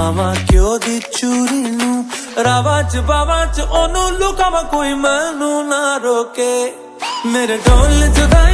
ਪਾਵਾਂ ਕਿਉਂ ਦੀ ਚੂਰੀ ਨੂੰ? ਰਾਵਾਂ ਚ ਬਾਵਾ ਚ ਉਹਨੂੰ ਲੁਕਾਵਾਂ ਕੋਈ ਮੈਨੂੰ ਨਾ ਰੋਕੇ। ਮੇਰੇ ਢੋਲ ਜੁਦਾ